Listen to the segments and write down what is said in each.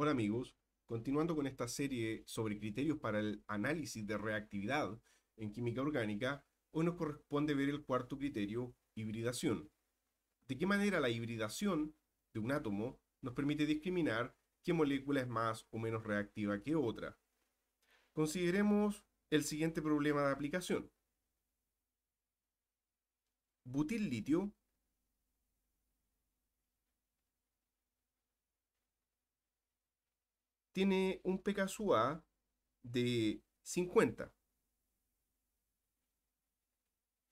Hola amigos, continuando con esta serie sobre criterios para el análisis de reactividad en química orgánica, hoy nos corresponde ver el cuarto criterio, hibridación. ¿De qué manera la hibridación de un átomo nos permite discriminar qué molécula es más o menos reactiva que otra? Consideremos el siguiente problema de aplicación. Butil litio tiene un pKa de 50.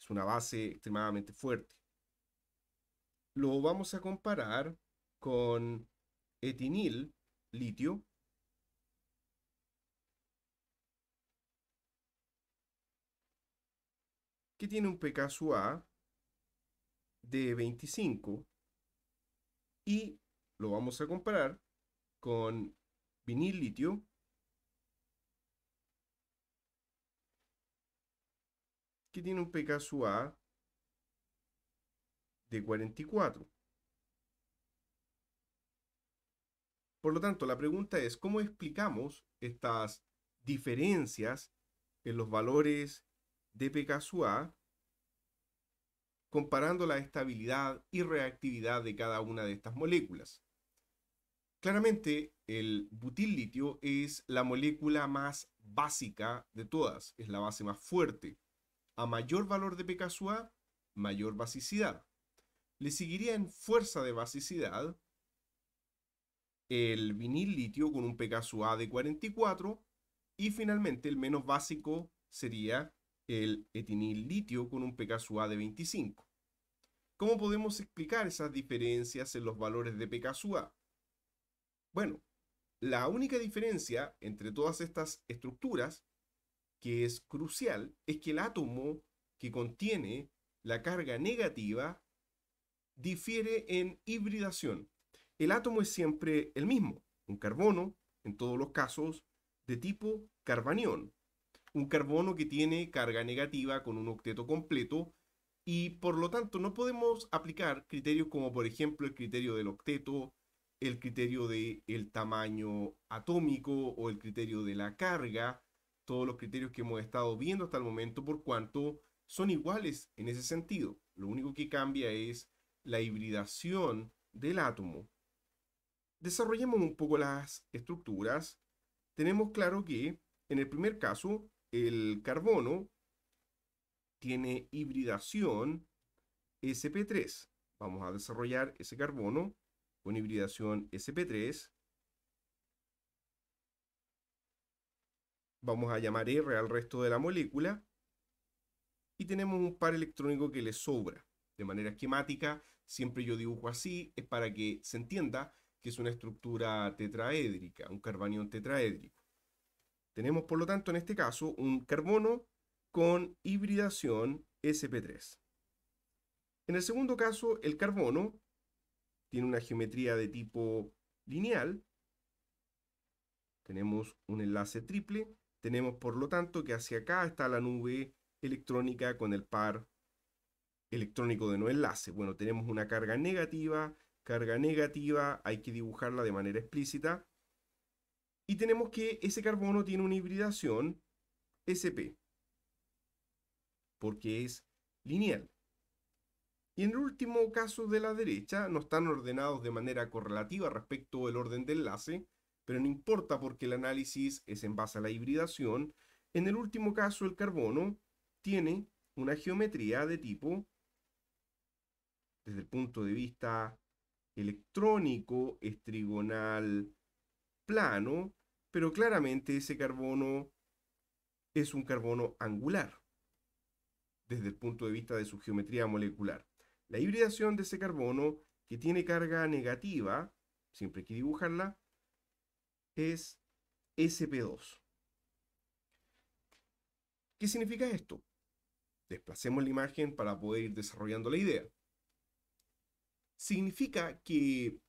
Es una base extremadamente fuerte. Lo vamos a comparar con etinil litio que tiene un pKa de 25 y lo vamos a comparar con vinil litio que tiene un pKa de 44. Por lo tanto, la pregunta es, ¿cómo explicamos estas diferencias en los valores de pKa comparando la estabilidad y reactividad de cada una de estas moléculas? Claramente, el butil litio es la molécula más básica de todas, es la base más fuerte. A mayor valor de pKa, mayor basicidad. Le seguiría en fuerza de basicidad el vinil litio con un pKa de 44 y finalmente el menos básico sería el etinil litio con un pKa de 25. ¿Cómo podemos explicar esas diferencias en los valores de pKa? Bueno, la única diferencia entre todas estas estructuras, que es crucial, es que el átomo que contiene la carga negativa difiere en hibridación. El átomo es siempre el mismo, un carbono, en todos los casos, de tipo carbanión. Un carbono que tiene carga negativa con un octeto completo y por lo tanto no podemos aplicar criterios como por ejemplo el criterio del octeto, el criterio del el tamaño atómico o el criterio de la carga, todos los criterios que hemos estado viendo hasta el momento, por cuanto son iguales en ese sentido. Lo único que cambia es la hibridación del átomo. Desarrollemos un poco las estructuras. Tenemos claro que en el primer caso, el carbono tiene hibridación sp3. Vamos a desarrollar ese carbono con hibridación sp3. Vamos a llamar R al resto de la molécula. Y tenemos un par electrónico que le sobra. De manera esquemática, siempre yo dibujo así, es para que se entienda que es una estructura tetraédrica, un carbanión tetraédrico. Tenemos, por lo tanto, en este caso, un carbono con hibridación sp3. En el segundo caso, el carbono tiene una geometría de tipo lineal. Tenemos un enlace triple. Tenemos, por lo tanto, que hacia acá está la nube electrónica con el par electrónico de no enlace. Bueno, tenemos una carga negativa, carga negativa, hay que dibujarla de manera explícita. Y tenemos que ese carbono tiene una hibridación SP, porque es lineal. Y en el último caso de la derecha no están ordenados de manera correlativa respecto al orden de enlace, pero no importa porque el análisis es en base a la hibridación. En el último caso el carbono tiene una geometría de tipo, desde el punto de vista electrónico, estrigonal, plano, pero claramente ese carbono es un carbono angular, desde el punto de vista de su geometría molecular. La hibridación de ese carbono que tiene carga negativa, siempre hay que dibujarla, es sp2. ¿Qué significa esto? Desplacemos la imagen para poder ir desarrollando la idea. Significa que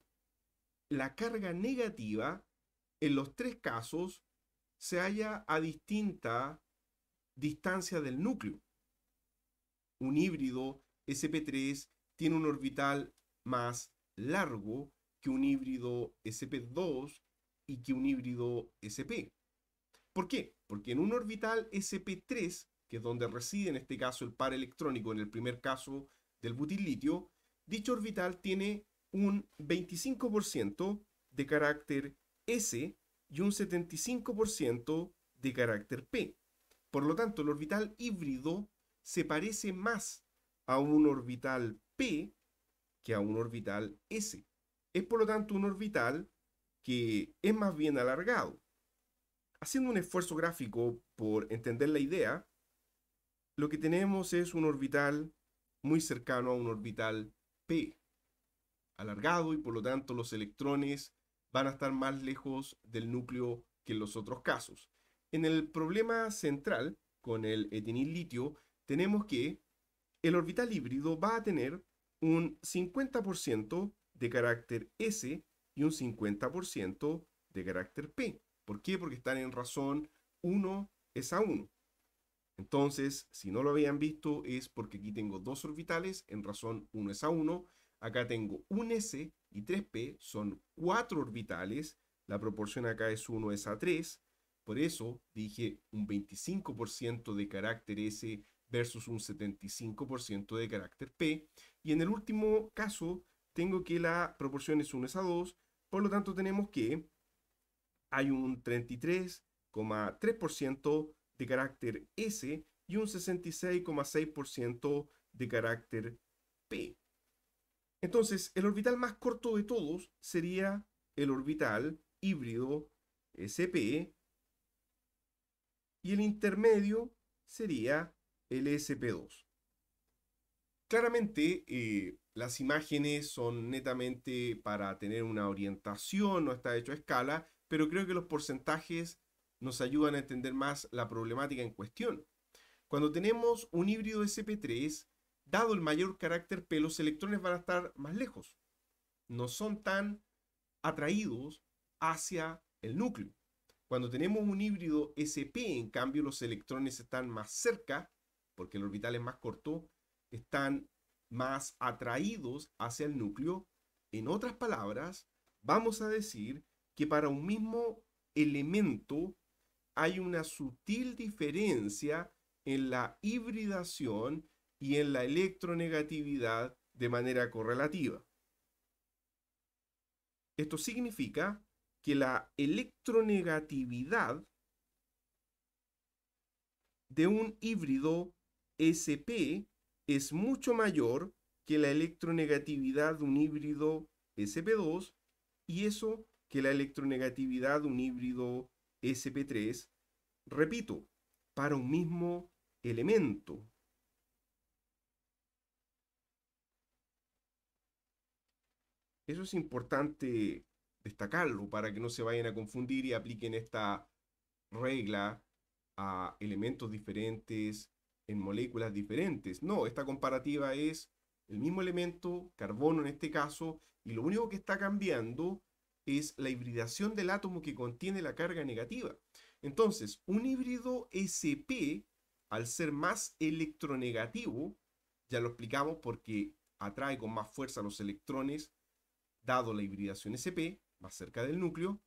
la carga negativa en los tres casos se halla a distinta distancia del núcleo. Un híbrido SP3 tiene un orbital más largo que un híbrido SP2 y que un híbrido sp. ¿Por qué? Porque en un orbital sp3, que es donde reside en este caso el par electrónico, en el primer caso del butil-litio, dicho orbital tiene un 25% de carácter S y un 75% de carácter P. Por lo tanto, el orbital híbrido se parece más a un orbital P que a un orbital S. Es por lo tanto un orbital que es más bien alargado. Haciendo un esfuerzo gráfico por entender la idea, lo que tenemos es un orbital muy cercano a un orbital P, alargado y por lo tanto los electrones van a estar más lejos del núcleo que en los otros casos. En el problema central, con el etinil litio, tenemos que el orbital híbrido va a tener un 50% de carácter S y un 50% de carácter P. ¿Por qué? Porque están en razón 1 es a 1. Entonces, si no lo habían visto, es porque aquí tengo dos orbitales en razón 1 es a 1. Acá tengo un S y 3P, son cuatro orbitales. La proporción acá es 1 es a 3. Por eso dije un 25% de carácter S versus un 75% de carácter P. Y en el último caso, tengo que la proporción es 1 es a 2. Por lo tanto, tenemos que hay un 33,3% de carácter S y un 66,6% de carácter P. Entonces, el orbital más corto de todos sería el orbital híbrido SP y el intermedio sería el SP2. Claramente, eh, las imágenes son netamente para tener una orientación, no está hecho a escala, pero creo que los porcentajes nos ayudan a entender más la problemática en cuestión. Cuando tenemos un híbrido SP3, dado el mayor carácter P, los electrones van a estar más lejos. No son tan atraídos hacia el núcleo. Cuando tenemos un híbrido SP, en cambio, los electrones están más cerca, porque el orbital es más corto, están más atraídos hacia el núcleo. En otras palabras, vamos a decir que para un mismo elemento hay una sutil diferencia en la hibridación y en la electronegatividad de manera correlativa. Esto significa que la electronegatividad de un híbrido SP es mucho mayor que la electronegatividad de un híbrido SP2 y eso que la electronegatividad de un híbrido SP3, repito, para un mismo elemento. Eso es importante destacarlo para que no se vayan a confundir y apliquen esta regla a elementos diferentes en moléculas diferentes. No, esta comparativa es el mismo elemento, carbono en este caso, y lo único que está cambiando es la hibridación del átomo que contiene la carga negativa. Entonces, un híbrido SP, al ser más electronegativo, ya lo explicamos porque atrae con más fuerza los electrones, dado la hibridación SP, más cerca del núcleo,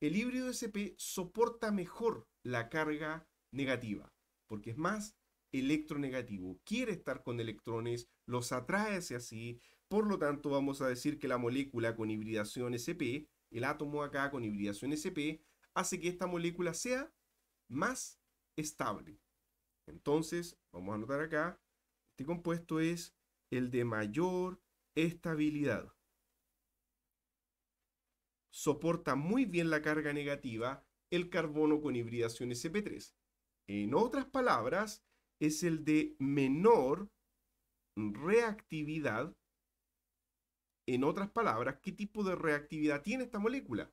el híbrido SP soporta mejor la carga negativa, porque es más electronegativo, quiere estar con electrones, los atrae hacia sí, por lo tanto vamos a decir que la molécula con hibridación SP el átomo acá con hibridación SP hace que esta molécula sea más estable. Entonces, vamos a anotar acá, este compuesto es el de mayor estabilidad. Soporta muy bien la carga negativa el carbono con hibridación SP3. En otras palabras, es el de menor reactividad en otras palabras, ¿qué tipo de reactividad tiene esta molécula?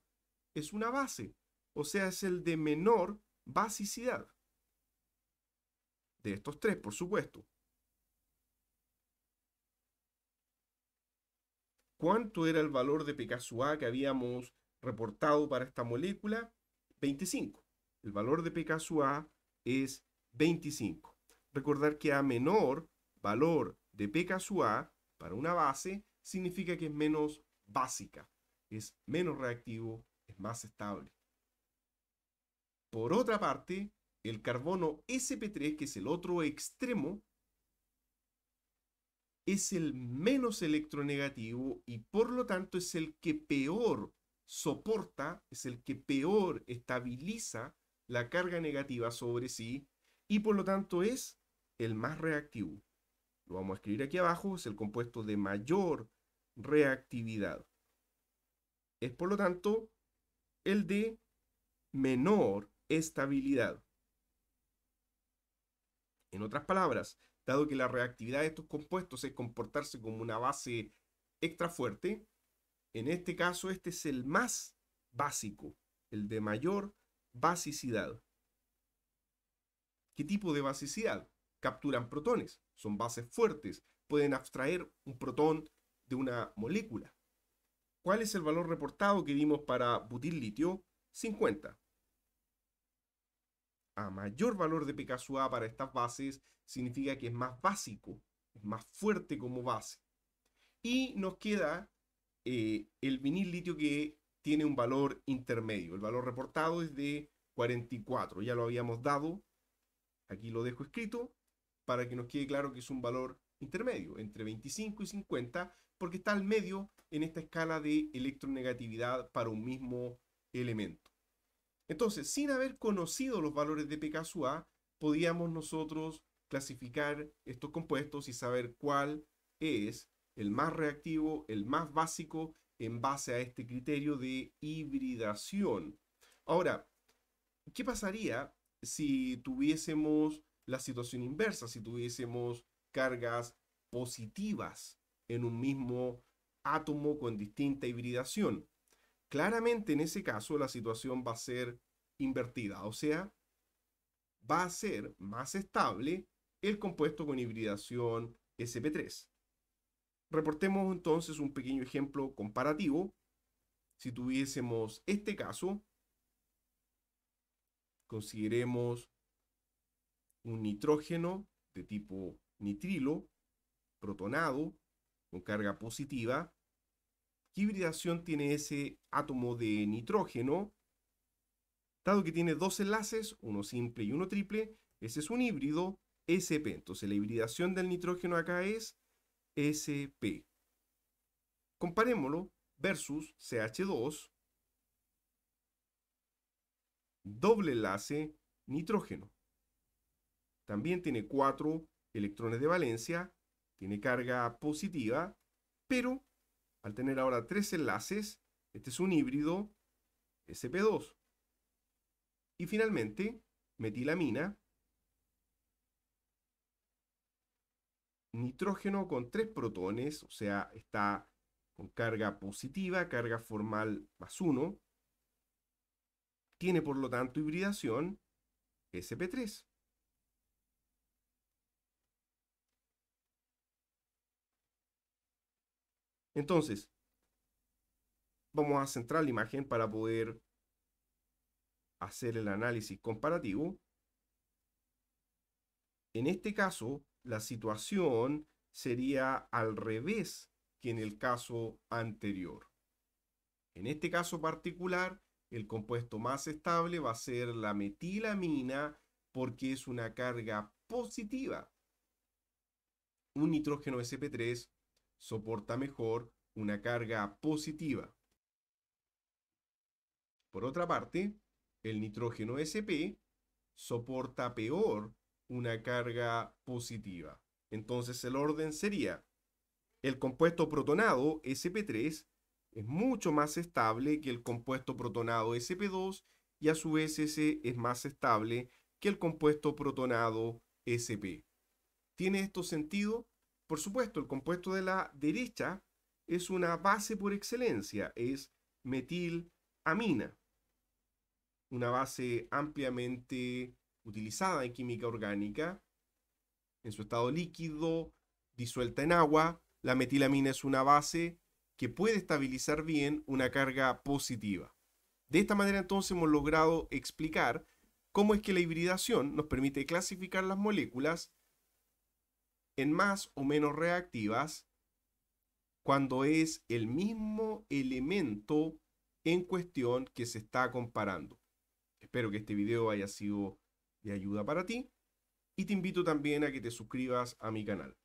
Es una base, o sea, es el de menor basicidad. De estos tres, por supuesto. ¿Cuánto era el valor de pKa que habíamos reportado para esta molécula? 25. El valor de pKa es 25. Recordar que a menor valor de pKa para una base, significa que es menos básica, es menos reactivo, es más estable. Por otra parte, el carbono sp3, que es el otro extremo, es el menos electronegativo y por lo tanto es el que peor soporta, es el que peor estabiliza la carga negativa sobre sí y por lo tanto es el más reactivo. Lo vamos a escribir aquí abajo, es el compuesto de mayor reactividad. Es por lo tanto el de menor estabilidad. En otras palabras, dado que la reactividad de estos compuestos es comportarse como una base extra fuerte, en este caso este es el más básico, el de mayor basicidad. ¿Qué tipo de basicidad? Capturan protones, son bases fuertes, pueden abstraer un protón de una molécula. ¿Cuál es el valor reportado que dimos para butil litio? 50. A mayor valor de pKa para estas bases significa que es más básico, es más fuerte como base. Y nos queda eh, el vinil litio que tiene un valor intermedio. El valor reportado es de 44. Ya lo habíamos dado. Aquí lo dejo escrito para que nos quede claro que es un valor intermedio, entre 25 y 50, porque está al medio en esta escala de electronegatividad para un mismo elemento. Entonces, sin haber conocido los valores de pKa, podíamos nosotros clasificar estos compuestos y saber cuál es el más reactivo, el más básico en base a este criterio de hibridación. Ahora, ¿qué pasaría si tuviésemos la situación inversa, si tuviésemos cargas positivas en un mismo átomo con distinta hibridación? Claramente en ese caso la situación va a ser invertida, o sea, va a ser más estable el compuesto con hibridación sp3. Reportemos entonces un pequeño ejemplo comparativo. Si tuviésemos este caso, consideremos un nitrógeno de tipo nitrilo, protonado, con carga positiva. ¿Qué hibridación tiene ese átomo de nitrógeno? Dado que tiene dos enlaces, uno simple y uno triple, ese es un híbrido SP. Entonces la hibridación del nitrógeno acá es SP. Comparémoslo versus CH2 doble enlace nitrógeno. También tiene cuatro electrones de valencia, tiene carga positiva, pero al tener ahora tres enlaces, este es un híbrido sp2. Y finalmente, metilamina, nitrógeno con tres protones, o sea, está con carga positiva, carga formal más 1, tiene por lo tanto hibridación sp3. Entonces, vamos a centrar la imagen para poder hacer el análisis comparativo. En este caso, la situación sería al revés que en el caso anterior. En este caso particular, el compuesto más estable va a ser la metilamina porque es una carga positiva. Un nitrógeno sp3 soporta mejor una carga positiva. Por otra parte, el nitrógeno sp soporta peor una carga positiva. Entonces el orden sería el compuesto protonado sp3 es mucho más estable que el compuesto protonado sp2 y a su vez ese es más estable que el compuesto protonado sp. ¿Tiene esto sentido? Por supuesto, el compuesto de la derecha es una base por excelencia, es metilamina, una base ampliamente utilizada en química orgánica, en su estado líquido, disuelta en agua. La metilamina es una base que puede estabilizar bien una carga positiva. De esta manera entonces hemos logrado explicar cómo es que la hibridación nos permite clasificar las moléculas en más o menos reactivas cuando es el mismo elemento en cuestión que se está comparando. Espero que este video haya sido de ayuda para ti y te invito también a que te suscribas a mi canal.